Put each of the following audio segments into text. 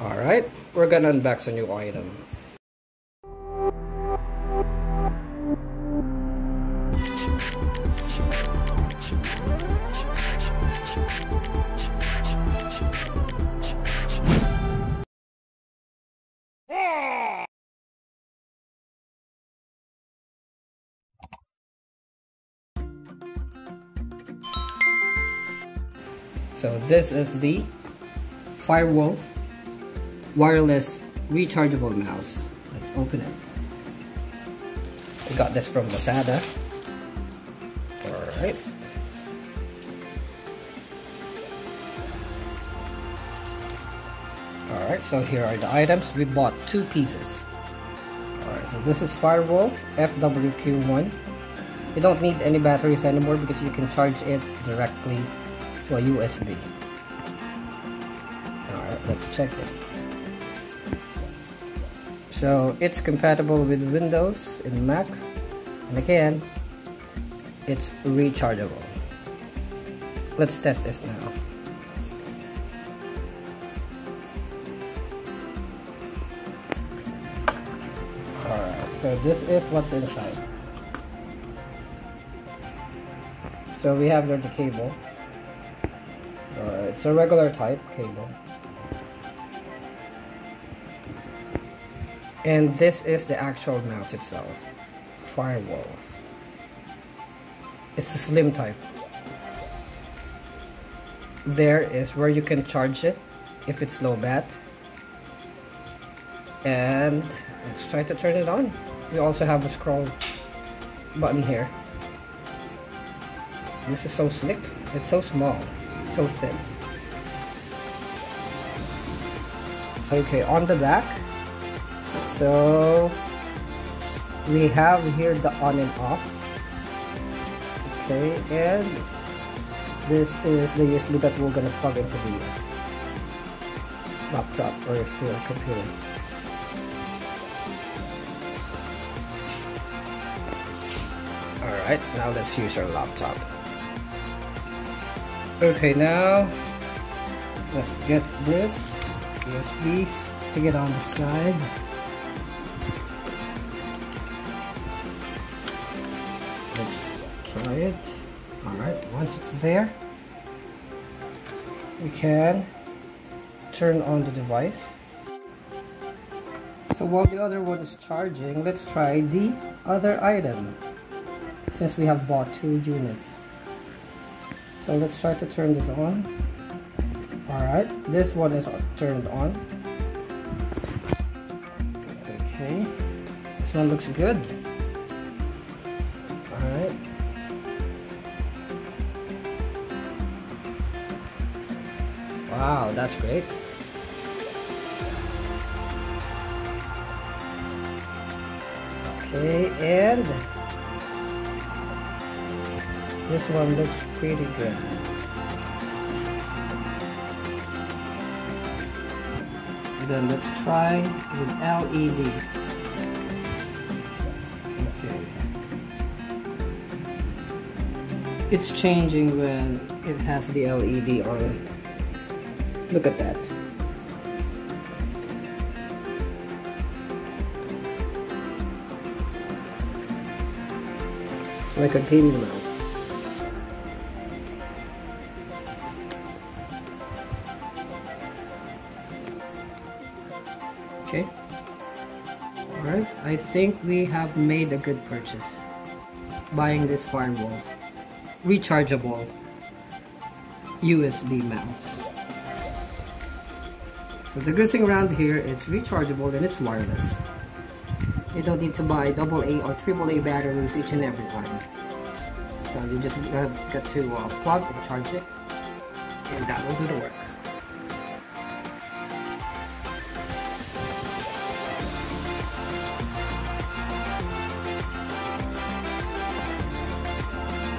Alright, we're gonna unbox a new item. So this is the Firewolf wireless rechargeable mouse. Let's open it. We got this from Lazada. Alright. Alright, so here are the items. We bought two pieces. Alright, so this is Firewolf FWQ1. You don't need any batteries anymore because you can charge it directly to a USB. Alright, let's check it. So it's compatible with Windows and Mac. And again, it's rechargeable. Let's test this now. Alright, so this is what's inside. So we have there the cable. It's a regular type cable. And this is the actual mouse itself. Firewolf. It's a slim type. There is where you can charge it if it's low bat. And let's try to turn it on. We also have a scroll button here. This is so slick. It's so small. So thin. Okay, on the back, so we have here the on and off. Okay and this is the USB that we're gonna plug into the laptop or your computer. Alright now let's use our laptop. Okay now let's get this USB stick it on the side let's try it. Alright once it's there we can turn on the device. So while the other one is charging let's try the other item since we have bought two units. So let's try to turn this on. Alright this one is turned on. Okay this one looks good Wow, that's great. Okay, and this one looks pretty good. then let's try with LED. Okay. It's changing when it has the LED on. Look at that. It's like a gaming mouse. Okay. Alright, I think we have made a good purchase buying this Firewolf rechargeable USB mouse. So the good thing around here, it's rechargeable and it's wireless. You don't need to buy AA or AAA batteries each and every time. So you just uh, got to uh, plug or charge it and that will do the work.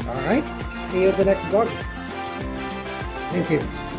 Alright, see you in the next vlog. Thank you.